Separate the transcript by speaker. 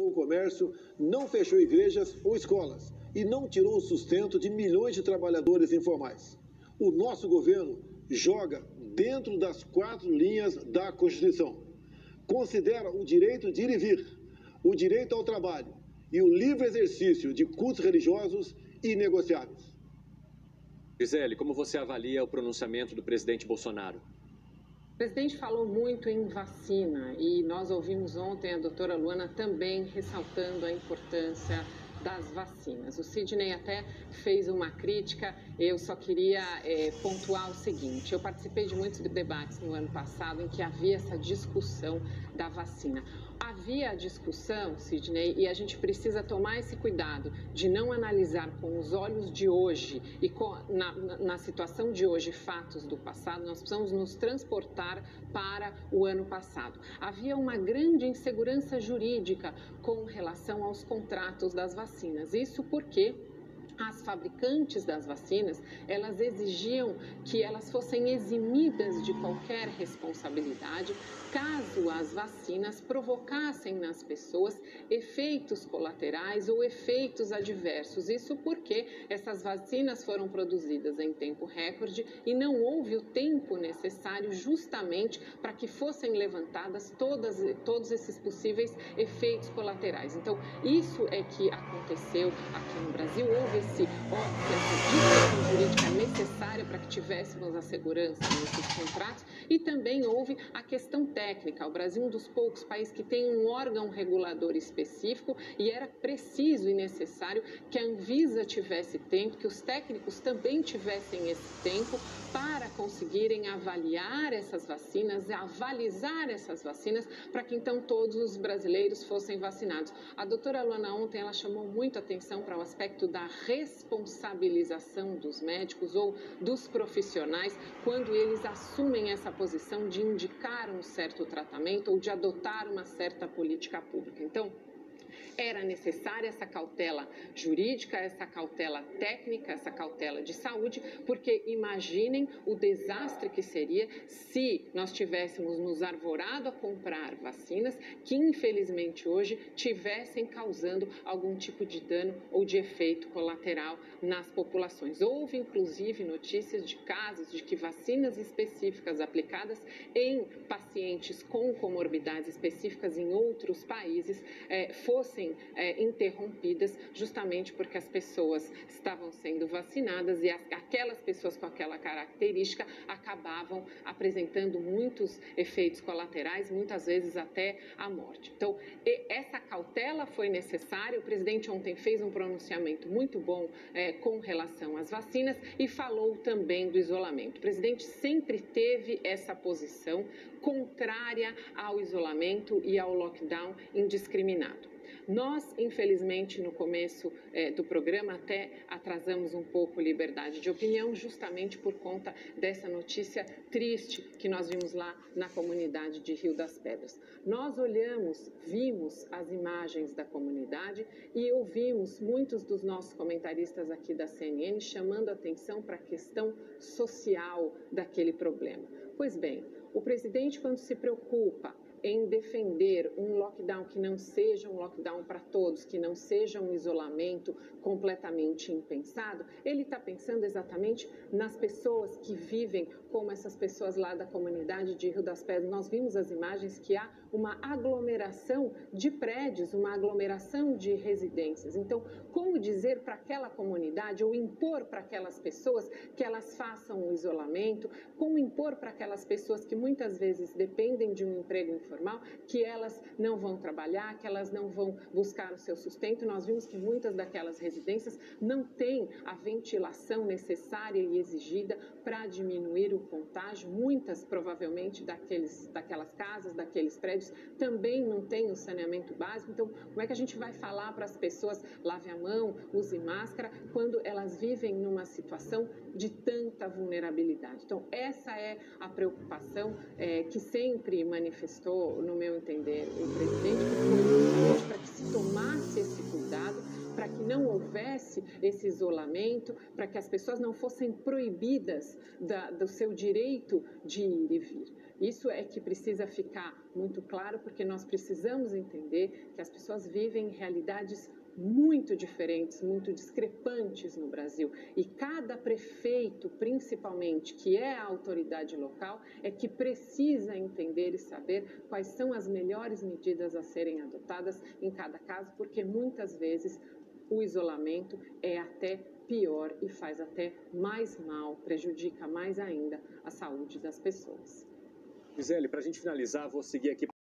Speaker 1: fechou o comércio, não fechou igrejas ou escolas e não tirou o sustento de milhões de trabalhadores informais. O nosso governo joga dentro das quatro linhas da Constituição. Considera o direito de ir e vir, o direito ao trabalho e o livre exercício de cultos religiosos inegociáveis.
Speaker 2: Gisele, como você avalia o pronunciamento do presidente Bolsonaro?
Speaker 3: O presidente falou muito em vacina e nós ouvimos ontem a doutora Luana também ressaltando a importância das vacinas. O Sidney até fez uma crítica, eu só queria é, pontuar o seguinte: eu participei de muitos debates no ano passado em que havia essa discussão da vacina. Havia a discussão, Sidney, e a gente precisa tomar esse cuidado de não analisar com os olhos de hoje e com, na, na situação de hoje fatos do passado, nós precisamos nos transportar para o ano passado. Havia uma grande insegurança jurídica com relação aos contratos das vacinas. Isso porque as fabricantes das vacinas, elas exigiam que elas fossem eximidas de qualquer responsabilidade caso as vacinas provocassem nas pessoas efeitos colaterais ou efeitos adversos. Isso porque essas vacinas foram produzidas em tempo recorde e não houve o tempo necessário justamente para que fossem levantadas todas, todos esses possíveis efeitos colaterais. Então, isso é que aconteceu aqui no Brasil. Houve esse, discussão jurídica necessária para que tivéssemos a segurança nesses contratos e também houve a questão técnica. O Brasil é um dos poucos países que tem um órgão regulador específico e era preciso e necessário que a Anvisa tivesse tempo, que os técnicos também tivessem esse tempo para conseguirem avaliar essas vacinas, avalizar essas vacinas, para que então todos os brasileiros fossem vacinados. A doutora Luana ontem ela chamou muito atenção para o aspecto da responsabilização dos médicos ou dos profissionais quando eles assumem essa posição de indicar um certo tratamento ou de adotar uma certa política pública. Então, era necessária essa cautela jurídica, essa cautela técnica, essa cautela de saúde, porque imaginem o desastre que seria se nós tivéssemos nos arvorado a comprar vacinas que, infelizmente, hoje tivessem causando algum tipo de dano ou de efeito colateral nas populações. Houve, inclusive, notícias de casos de que vacinas específicas aplicadas em pacientes com comorbidades específicas em outros países eh, fossem é, interrompidas justamente porque as pessoas estavam sendo vacinadas e as, aquelas pessoas com aquela característica acabavam apresentando muitos efeitos colaterais, muitas vezes até a morte. Então, essa cautela foi necessária. O presidente ontem fez um pronunciamento muito bom é, com relação às vacinas e falou também do isolamento. O presidente sempre teve essa posição contrária ao isolamento e ao lockdown indiscriminado. Nós, infelizmente, no começo é, do programa até atrasamos um pouco liberdade de opinião, justamente por conta dessa notícia triste que nós vimos lá na comunidade de Rio das Pedras. Nós olhamos, vimos as imagens da comunidade e ouvimos muitos dos nossos comentaristas aqui da CNN chamando atenção para a questão social daquele problema. Pois bem, o presidente, quando se preocupa em defender um lockdown que não seja um lockdown para todos, que não seja um isolamento completamente impensado, ele está pensando exatamente nas pessoas que vivem como essas pessoas lá da comunidade de Rio das Pedras. Nós vimos as imagens que há uma aglomeração de prédios, uma aglomeração de residências. Então, como dizer para aquela comunidade ou impor para aquelas pessoas que elas façam o isolamento, como impor para aquelas pessoas que muitas vezes dependem de um emprego informal, que elas não vão trabalhar, que elas não vão buscar o seu sustento. Nós vimos que muitas daquelas residências não têm a ventilação necessária e exigida para diminuir o contágio. Muitas, provavelmente, daqueles, daquelas casas, daqueles prédios, também não têm o saneamento básico. Então, como é que a gente vai falar para as pessoas lave a mão, use máscara, quando elas vivem numa situação de tanta vulnerabilidade? Então, essa é a preocupação é, que sempre manifestou, no meu entender, o presidente, para que se tomasse esse cuidado houvesse esse isolamento, para que as pessoas não fossem proibidas da, do seu direito de ir e vir. Isso é que precisa ficar muito claro, porque nós precisamos entender que as pessoas vivem realidades muito diferentes, muito discrepantes no Brasil. E cada prefeito, principalmente, que é a autoridade local, é que precisa entender e saber quais são as melhores medidas a serem adotadas em cada caso, porque muitas vezes o isolamento é até pior e faz até mais mal, prejudica mais ainda a saúde das pessoas.
Speaker 2: Gisele, para a gente finalizar, vou seguir aqui